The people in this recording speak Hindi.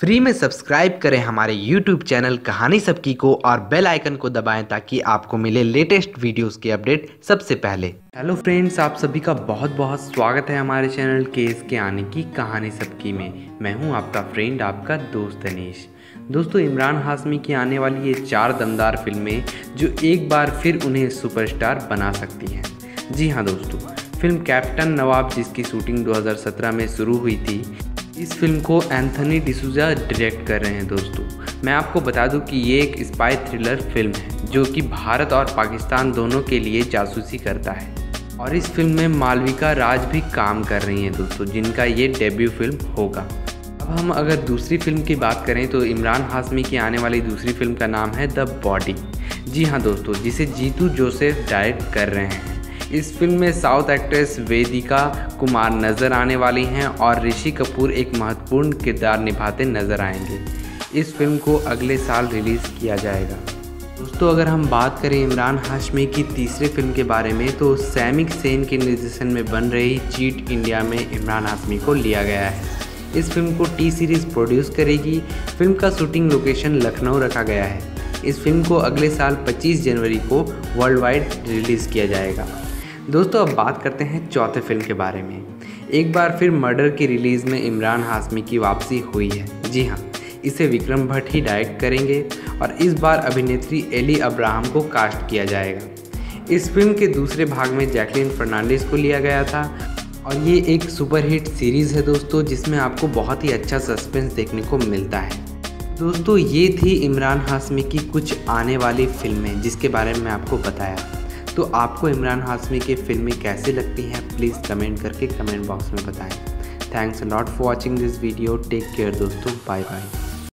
फ्री में सब्सक्राइब करें हमारे यूट्यूब चैनल कहानी सबकी को और बेल आइकन को दबाएँ ताकि आपको मिले लेटेस्ट वीडियोस के अपडेट सबसे पहले। हेलो फ्रेंड्स, आप सभी का बहुत बहुत स्वागत है हमारे चैनल केस के आने की कहानी सबकी में। मैं हूँ आपका फ्रेंड, आपका दोस्त अनीश। दोस्तों, इमरान हाशमी की आने वाली ये चार दमदार फ़िल्में जो एक बार फिर उन्हें सुपरस्टार बना सकती हैं। जी हाँ दोस्तों, फ़िल्म कैप्टन नवाब जिसकी शूटिंग 2017 में शुरू हुई थी इस फ़िल्म को एंथनी डिसूजा डायरेक्ट कर रहे हैं दोस्तों। मैं आपको बता दूँ कि ये एक स्पाई थ्रिलर फ़िल्म है, जो कि भारत और पाकिस्तान दोनों के लिए जासूसी करता है। और इस फ़िल्म में मालविका राज भी काम कर रही हैं दोस्तों, जिनका ये डेब्यू फ़िल्म होगा। अब हम अगर दूसरी फ़िल्म की बात करें तो इमरान हाशमी की आने वाली दूसरी फ़िल्म का नाम है द बॉडी। जी हाँ दोस्तों, जिसे जीतू जोसेफ डायरेक्ट कर रहे हैं। इस फ़िल्म में साउथ एक्ट्रेस वेदिका कुमार नज़र आने वाली हैं और ऋषि कपूर एक महत्वपूर्ण किरदार निभाते नज़र आएँगे। इस फ़िल्म को अगले साल रिलीज़ किया जाएगा। दोस्तों, अगर हम बात करें इमरान हाशमी की तीसरे फ़िल्म के बारे में तो सैमिक सेन के निर्देशन में बन रही चीट इंडिया में इमरान हाशमी को लिया गया है। इस फ़िल्म को टी सीरीज़ प्रोड्यूस करेगी। फ़िल्म का शूटिंग लोकेशन लखनऊ रखा गया है। इस फ़िल्म को अगले साल 25 जनवरी को वर्ल्ड वाइड रिलीज़ किया जाएगा। दोस्तों, अब बात करते हैं चौथे फ़िल्म के बारे में। एक बार फिर मर्डर की रिलीज़ में इमरान हाशमी की वापसी हुई है। जी हाँ इसे विक्रम भट्ट ही डायरेक्ट करेंगे और इस बार अभिनेत्री एली अब्राहम को कास्ट किया जाएगा। इस फ़िल्म के दूसरे भाग में जैकलिन फर्नांडिस को लिया गया था और ये एक सुपरहिट सीरीज़ है दोस्तों, जिसमें आपको बहुत ही अच्छा सस्पेंस देखने को मिलता है। दोस्तों, ये थी इमरान हाशमी की कुछ आने वाली फ़िल्में, जिसके बारे में आपको बताया। तो आपको इमरान हाशमी की फ़िल्में कैसी लगती हैं प्लीज़ कमेंट करके कमेंट बॉक्स में बताएँ। Thanks not for watching this video take care दोस्तों. Bye bye